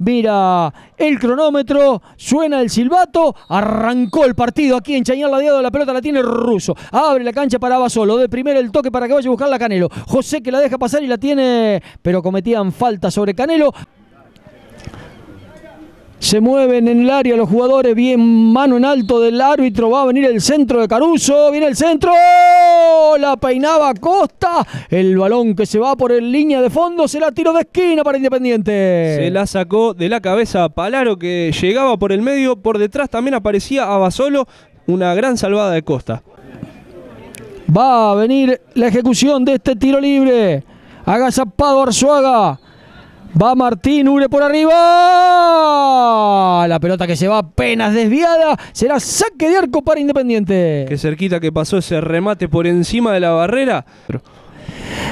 mira el cronómetro, suena el silbato, arrancó el partido aquí en Chañar Ladeado, la pelota la tiene Russo, abre la cancha para Basolo, de primero el toque para que vaya a buscar la Canelo, José que la deja pasar y la tiene, pero cometían falta sobre Canelo, se mueven en el área los jugadores, bien mano en alto del árbitro, va a venir el centro de Caruso, viene el centro, la peinaba Costa, el balón que se va por el línea de fondo, será tiro de esquina para Independiente. Se la sacó de la cabeza a Palaro que llegaba por el medio, por detrás también aparecía Abasolo, una gran salvada de Costa. Va a venir la ejecución de este tiro libre, agazapado Arzuaga. Va Martín Ure por arriba. La pelota que se va apenas desviada. Será saque de arco para Independiente. Qué cerquita que pasó ese remate por encima de la barrera.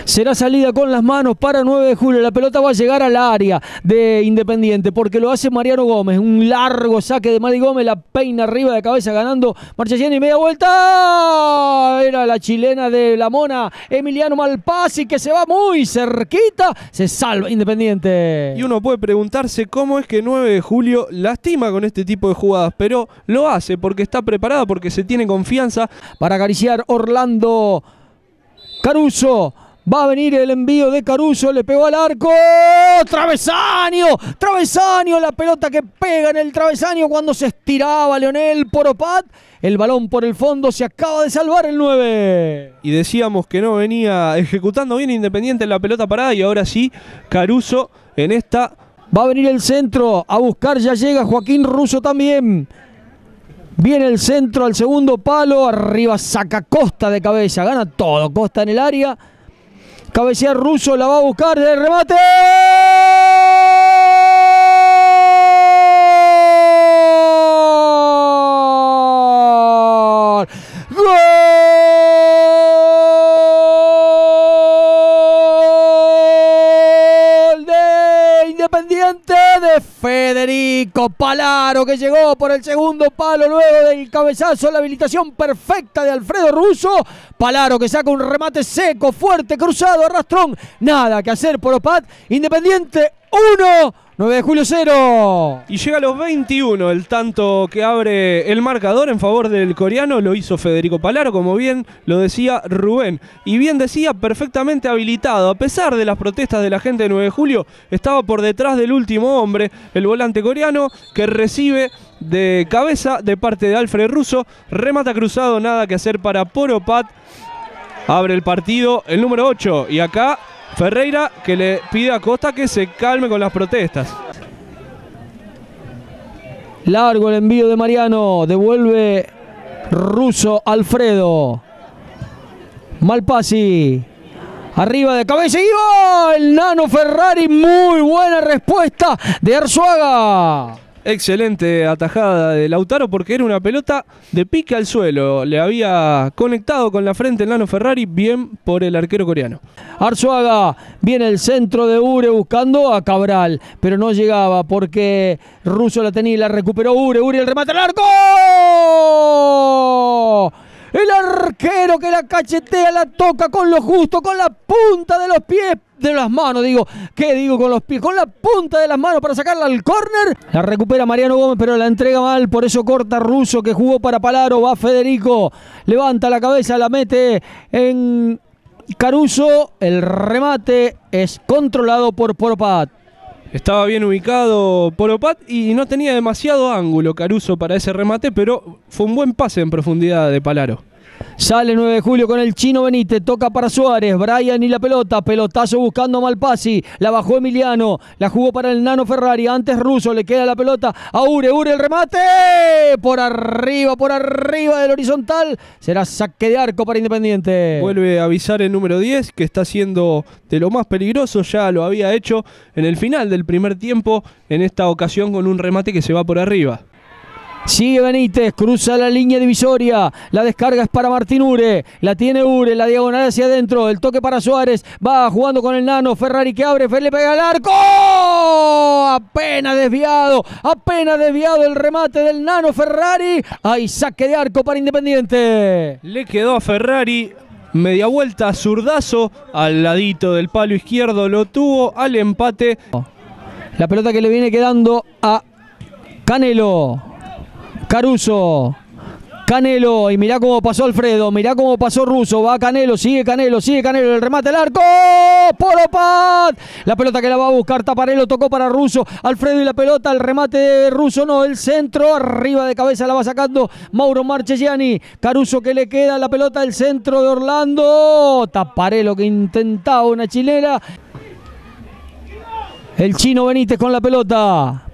Será salida con las manos para 9 de julio. La pelota va a llegar al área de Independiente porque lo hace Mariano Gómez. Un largo saque de Mari Gómez. La peina arriba de cabeza ganando Marchesini y media vuelta. Era la chilena de la mona Emiliano Malpasi que se va muy cerquita. Se salva Independiente. Y uno puede preguntarse cómo es que 9 de julio lastima con este tipo de jugadas. Pero lo hace porque está preparada, porque se tiene confianza. Para acariciar Orlando Caruso. Va a venir el envío de Caruso, le pegó al arco. ¡Travesaño! ¡Travesaño! La pelota que pega en el travesaño cuando se estiraba Leonel Poropat. El balón por el fondo se acaba de salvar el 9. Y decíamos que no venía ejecutando bien Independiente en la pelota parada y ahora sí, Caruso en esta. Va a venir el centro a buscar, ya llega Joaquín Russo también. Viene el centro al segundo palo, arriba saca Costa de cabeza, gana todo Costa en el área. Cabecea Russo, la va a buscar de remate. Palaro que llegó por el segundo palo luego del cabezazo, la habilitación perfecta de Alfredo Russo. Palaro que saca un remate seco, fuerte, cruzado, arrastrón. Nada que hacer por Opat. Independiente 1. 9 de julio 0. Y llega a los 21 el tanto que abre el marcador en favor del coreano. Lo hizo Federico Palaro, como bien lo decía Rubén. Y bien decía, perfectamente habilitado. A pesar de las protestas de la gente de 9 de julio, estaba por detrás del último hombre, el volante coreano, que recibe de cabeza de parte de Alfred Russo. Remata cruzado, nada que hacer para Poropat. Abre el partido el número 8. Y acá Ferreira que le pide a Costa que se calme con las protestas. Largo el envío de Mariano. Devuelve Russo Alfredo. Malpasi. Arriba de cabeza y gol. Nano Ferrari. Muy buena respuesta de Arzuaga. Excelente atajada de Lautaro porque era una pelota de pique al suelo. Le había conectado con la frente el Nano Ferrari bien por el arquero coreano. Arzuaga viene el centro de Ure buscando a Cabral, pero no llegaba porque Russo la tenía y la recuperó Ure. Ure el remate al arco. El arquero que la cachetea, la toca con lo justo, con la punta de los pies, de las manos, digo. ¿Qué digo con los pies? Con la punta de las manos para sacarla al córner. La recupera Mariano Gómez, pero la entrega mal, por eso corta Russo que jugó para Palaro. Va Federico, levanta la cabeza, la mete en Caruso. El remate es controlado por Poropat. Estaba bien ubicado Poropat y no tenía demasiado ángulo Caruso para ese remate, pero fue un buen pase en profundidad de Palaro. Sale 9 de julio con el chino Benítez, toca para Suárez, Brian y la pelota, pelotazo buscando a Malpasi, la bajó Emiliano, la jugó para el Nano Ferrari, antes Russo, le queda la pelota a Ure, Ure el remate, por arriba, por arriba del horizontal, será saque de arco para Independiente. Vuelve a avisar el número 10 que está siendo de lo más peligroso, ya lo había hecho en el final del primer tiempo, en esta ocasión con un remate que se va por arriba. Sigue Benítez, cruza la línea divisoria. La descarga es para Martín Ure. La tiene Ure, la diagonal hacia adentro. El toque para Suárez. Va jugando con el nano. Ferrari que abre. Fer le pega al arco. Apenas desviado. Apenas desviado el remate del nano Ferrari. Hay saque de arco para Independiente. Le quedó a Ferrari. Media vuelta, zurdazo al ladito del palo izquierdo, lo tuvo al empate. La pelota que le viene quedando a Canelo. Caruso. Canelo, y mirá cómo pasó Alfredo, mirá cómo pasó Russo, va Canelo, sigue Canelo, sigue Canelo, el remate al arco, Poropat, la pelota que la va a buscar Taparelo, tocó para Russo, Alfredo y la pelota, el remate de Russo, no, el centro, arriba de cabeza la va sacando Mauro Marchesiani, Caruso que le queda la pelota, el centro de Orlando, Taparelo que intentaba una chilena, el chino Benítez con la pelota,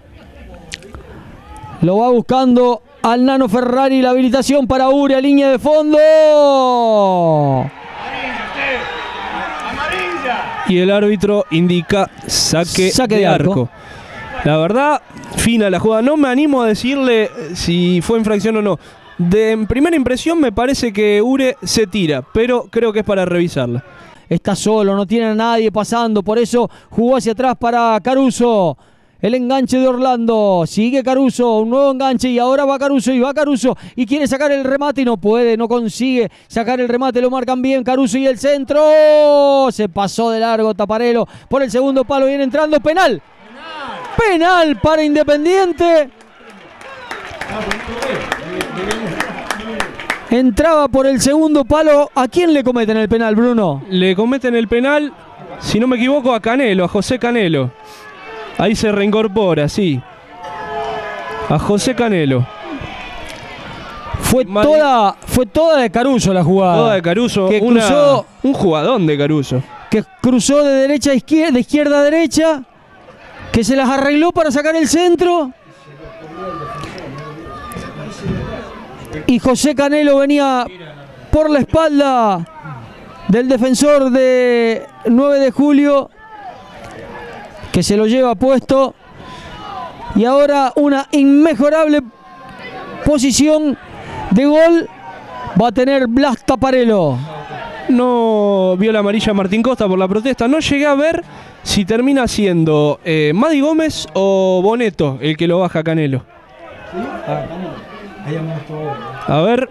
lo va buscando al Nano Ferrari la habilitación para Uria, línea de fondo. Y el árbitro indica saque, Saque de, de arco. arco. La verdad, fina la jugada. No me animo a decirle si fue infracción o no. De en primera impresión me parece que Ure se tira, pero creo que es para revisarla. Está solo, no tiene a nadie pasando, por eso jugó hacia atrás para Caruso. El enganche de Orlando. Sigue Caruso. Un nuevo enganche. Y ahora va Caruso. Y va Caruso. Y quiere sacar el remate. Y no puede. No consigue sacar el remate. Lo marcan bien. Caruso y el centro. Se pasó de largo Taparelo. Por el segundo palo. Viene entrando. Penal. Penal para Independiente. Entraba por el segundo palo. ¿A quién le cometen el penal, Bruno? Le cometen el penal, si no me equivoco, a Canelo, a José Canelo. Ahí se reincorpora, sí. A José Canelo. Fue Mari- toda, fue toda de Caruso la jugada. Toda de Caruso. Que una- cruzó- un jugadón de Caruso. que cruzó de derecha a izquierda, de izquierda a derecha, que se las arregló para sacar el centro. Y José Canelo venía por la espalda del defensor de 9 de julio, que se lo lleva puesto. Y ahora una inmejorable posición de gol va a tener Blas Taparelo. No vio la amarilla Martín Costa por la protesta. No llegué a ver si termina siendo eh, Madi Gómez o Boneto el que lo baja Canelo. A ver.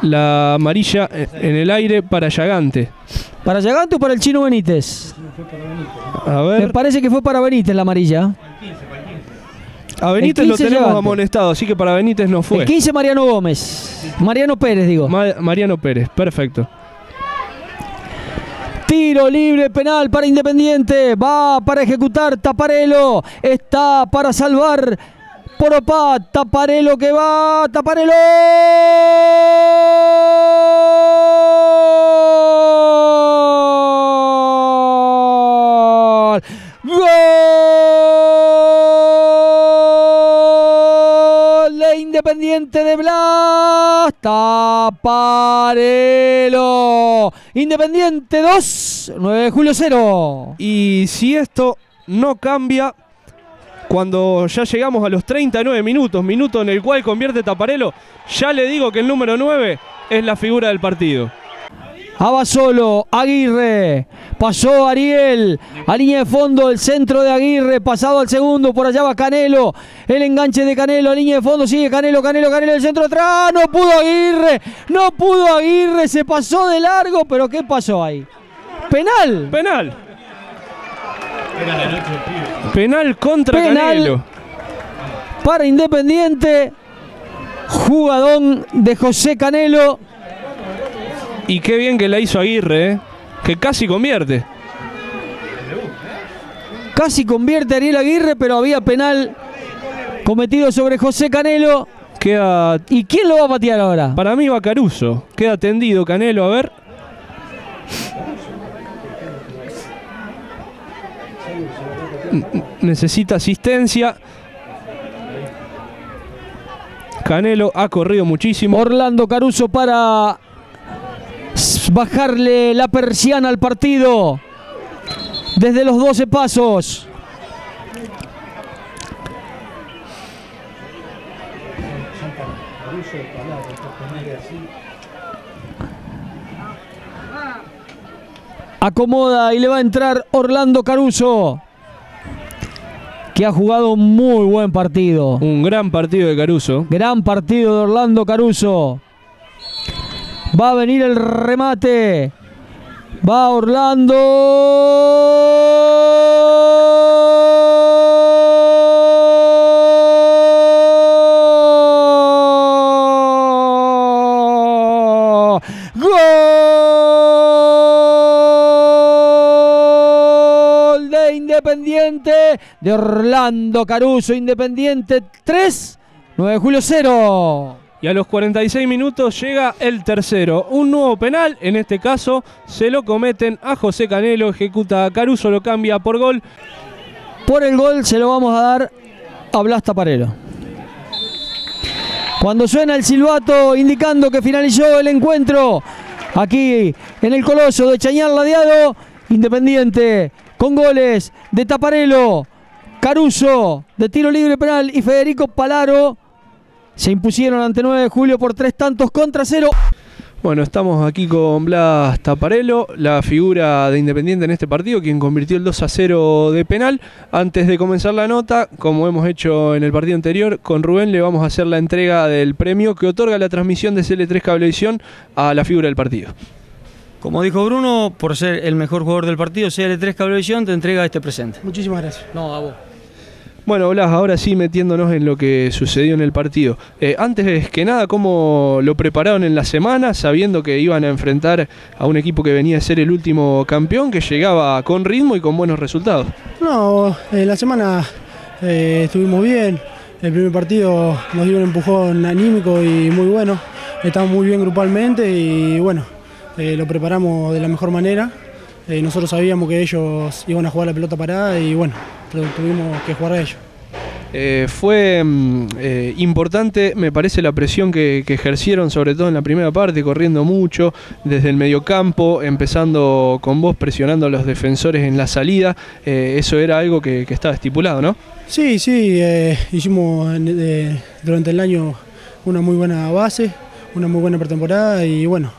La amarilla en el aire para Yagante. ¿Para Yagante o para el chino Benítez? A Me ver. parece que fue para Benítez la amarilla. A Benítez el lo 15 tenemos Yagante. amonestado, así que para Benítez no fue. El 15 Mariano Gómez. Mariano Pérez, digo. Ma- Mariano Pérez, perfecto. Tiro libre penal para Independiente. Va para ejecutar Taparelo. Está para salvar Poropat. Taparelo que va. Taparelo. Independiente de Blas. Taparelo. Independiente 2. 9 de julio 0. Y si esto no cambia, cuando ya llegamos a los 39 minutos, minuto en el cual convierte Taparelo, ya le digo que el número 9 es la figura del partido. Abasolo, Aguirre, pasó Ariel, a línea de fondo, el centro de Aguirre, pasado al segundo, por allá va Canelo, el enganche de Canelo, a línea de fondo, sigue Canelo, Canelo, Canelo, el centro atrás, no pudo Aguirre, no pudo Aguirre, se pasó de largo, pero ¿qué pasó ahí? Penal, Penal. Penal contra Penal. Canelo. para Independiente, jugadón de José Canelo, Y qué bien que la hizo Aguirre, ¿eh? que casi convierte. casi convierte a Ariel Aguirre, pero había penal cometido sobre José Canelo. Queda, ¿Y quién lo va a patear ahora? para mí va Caruso. Queda tendido Canelo, a ver. Necesita asistencia. Canelo ha corrido muchísimo. Orlando Caruso para bajarle la persiana al partido. Desde los 12 pasos. Acomoda y le va a entrar Orlando Caruso. Que ha jugado un muy buen partido. Un gran partido de Caruso. Gran partido de Orlando Caruso. Va a venir el remate. Va Orlando. Gol de Independiente de Orlando Caruso. Independiente 3, 9 de julio 0. Y a los 46 minutos llega el tercero. Un nuevo penal, en este caso se lo cometen a José Canelo, ejecuta a Caruso, lo cambia por gol. Por el gol se lo vamos a dar a Blas Taparelo. Cuando suena el silbato indicando que finalizó el encuentro aquí en el Coloso de Chañar Ladeado, Independiente con goles de Taparelo, Caruso de tiro libre penal y Federico Palaro se impusieron ante 9 de julio por tres tantos contra cero. Bueno, estamos aquí con Blas Taparelo, la figura de Independiente en este partido, quien convirtió el 2 a 0 de penal. Antes de comenzar la nota, como hemos hecho en el partido anterior, con Rubén le vamos a hacer la entrega del premio que otorga la transmisión de CL3 Cablevisión a la figura del partido. Como dijo Bruno, por ser el mejor jugador del partido, CL3 Cablevisión te entrega este presente. Muchísimas gracias. No, a vos. Bueno, Blas, ahora sí metiéndonos en lo que sucedió en el partido. Eh, antes que nada, ¿cómo lo prepararon en la semana, sabiendo que iban a enfrentar a un equipo que venía a ser el último campeón, que llegaba con ritmo y con buenos resultados? No, en la semana eh, estuvimos bien. El primer partido nos dio un empujón anímico y muy bueno. Estamos muy bien grupalmente y bueno, eh, lo preparamos de la mejor manera. Eh, nosotros sabíamos que ellos iban a jugar la pelota parada y bueno, tuvimos que jugar a ellos. Eh, fue mm, eh, importante, me parece, la presión que, que ejercieron, sobre todo en la primera parte, corriendo mucho, desde el mediocampo, empezando con vos presionando a los defensores en la salida. Eh, eso era algo que, que estaba estipulado, ¿no? Sí, sí, hicimos durante el año una muy buena base, una muy buena pretemporada y bueno,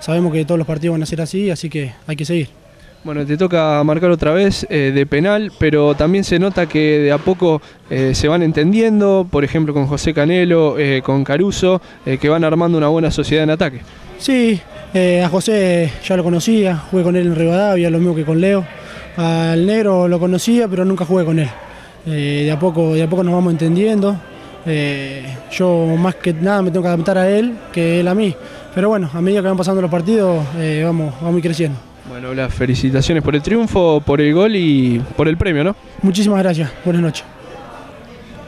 sabemos que todos los partidos van a ser así, así que hay que seguir. Bueno, te toca marcar otra vez eh, de penal, pero también se nota que de a poco eh, se van entendiendo, por ejemplo con José Canelo, eh, con Caruso, que van armando una buena sociedad en ataque. Sí, a José ya lo conocía, jugué con él en Rivadavia, lo mismo que con Leo. Al negro lo conocía, pero nunca jugué con él. De, a poco, de a poco nos vamos entendiendo. Yo más que nada me tengo que adaptar a él que él a mí. Pero bueno, a medida que van pasando los partidos, vamos, vamos creciendo. Bueno, las felicitaciones por el triunfo, por el gol y por el premio, ¿no? Muchísimas gracias, buenas noches.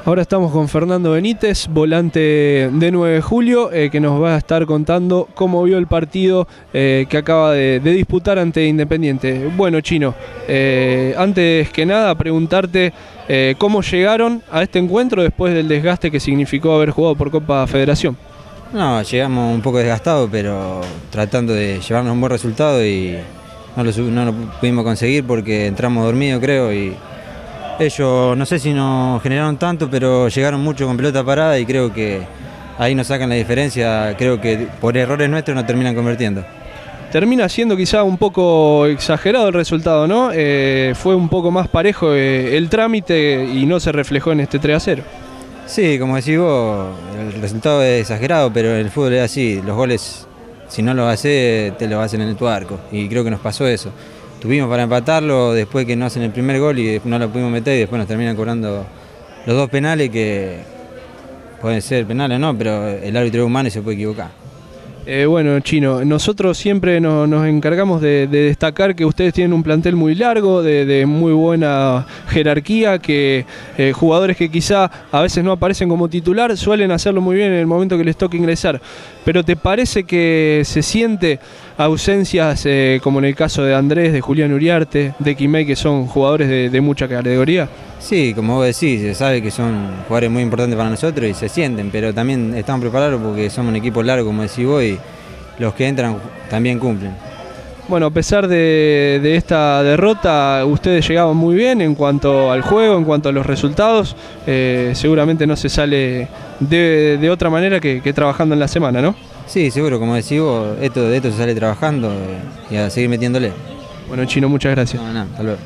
Ahora estamos con Fernando Benítez, volante de 9 de julio, eh, que nos va a estar contando cómo vio el partido eh, que acaba de, de disputar ante Independiente. Bueno, Chino, eh, antes que nada preguntarte eh, cómo llegaron a este encuentro después del desgaste que significó haber jugado por Copa Federación. No, llegamos un poco desgastados, pero tratando de llevarnos un buen resultado y no lo, no pudimos conseguir porque entramos dormidos, creo, y ellos no sé si nos generaron tanto, pero llegaron mucho con pelota parada y creo que ahí nos sacan la diferencia, creo que por errores nuestros nos terminan convirtiendo. Termina siendo quizá un poco exagerado el resultado, ¿no? Eh, fue un poco más parejo eh, el trámite y no se reflejó en este 3 a 0. Sí, como decís vos, el resultado es exagerado, pero el fútbol es así. Los goles, si no los haces, te los hacen en tu arco. Y creo que nos pasó eso. Tuvimos para empatarlo después que no hacen el primer gol y no lo pudimos meter y después nos terminan cobrando los dos penales que pueden ser penales o no, pero el árbitro humano se puede equivocar. Eh, bueno, Chino, nosotros siempre no- nos encargamos de, de destacar que ustedes tienen un plantel muy largo, de, de muy buena jerarquía, que eh, jugadores que quizá a veces no aparecen como titular suelen hacerlo muy bien en el momento que les toca ingresar. Pero ¿te parece que se siente ausencias eh, como en el caso de Andrés, de Julián Uriarte, de Quimei, que son jugadores de, de mucha categoría? Sí, como vos decís, se sabe que son jugadores muy importantes para nosotros y se sienten, pero también estamos preparados porque somos un equipo largo, como decís vos, y los que entran también cumplen. Bueno, a pesar de, de esta derrota, ustedes llegaban muy bien en cuanto al juego, en cuanto a los resultados. Eh, seguramente no se sale de, de otra manera que, que trabajando en la semana, ¿no? Sí, seguro, como decís vos, esto, de esto se sale trabajando y a seguir metiéndole. Bueno, Chino, muchas gracias. No, hasta luego.